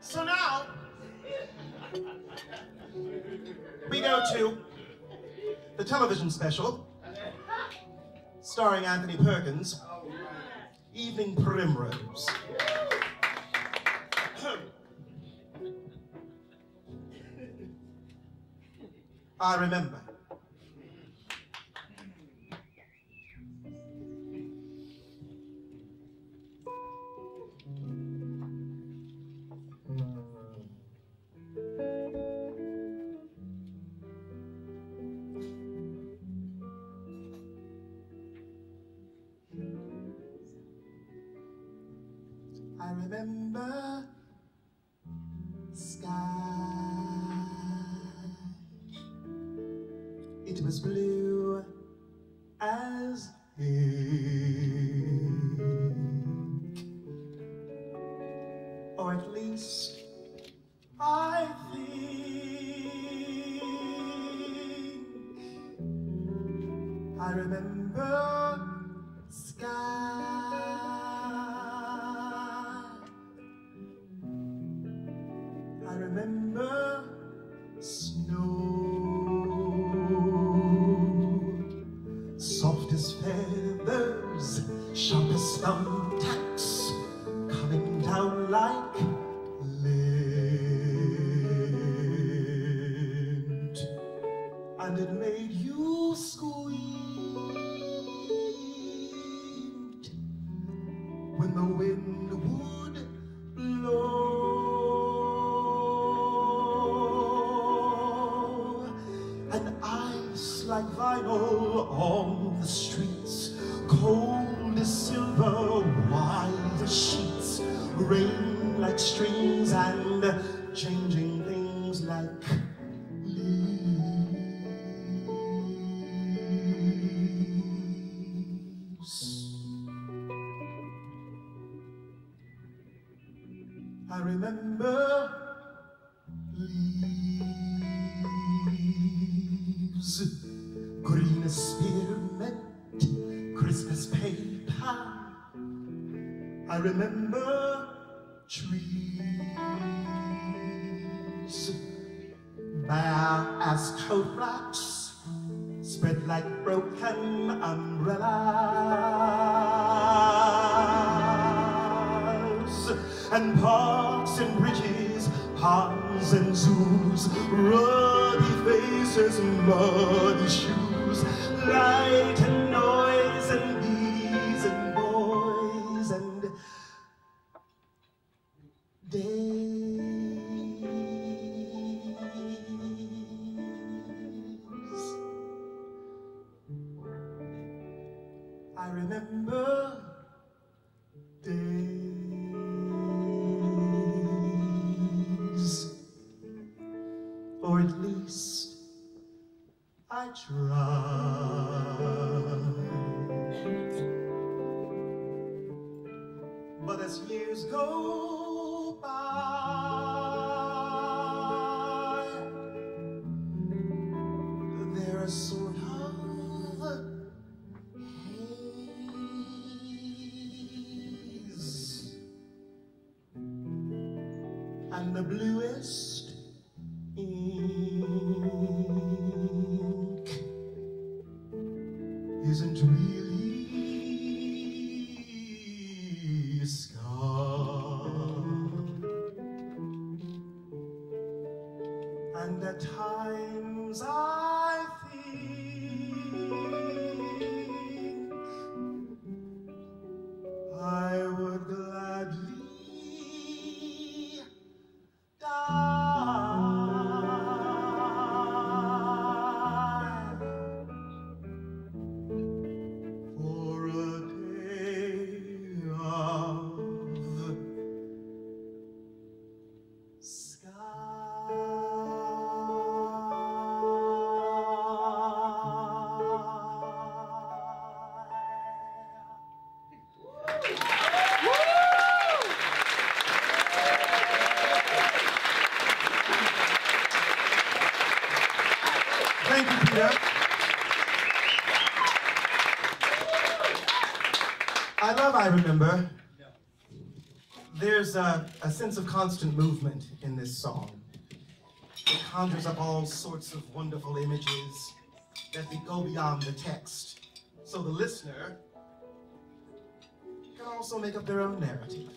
So now, we go to the television special starring Anthony Perkins, Evening Primrose. I remember. Remember sky. It was blue as ink, or at least I think I remember remember snow, soft as feathers, sharp as thumbtacks, coming down like lint, and it made you squeak when the wind like vinyl on the streets. Cold as silver white as sheets. Rain like strings and changing things like leaves. I remember leaves, green as spearmint, crisp paper. I remember trees, bare as coat racks, spread like broken umbrellas, and parks and bridges, ponds and zoos, ruddy faces, muddy shoes, light and noise and bees and boys and days. I remember days, or at least I tried. As years go by, there are sort of haze. And the bluest I love I Remember. There's a, a sense of constant movement in this song. It conjures up all sorts of wonderful images that go beyond the text. So the listener can also make up their own narrative.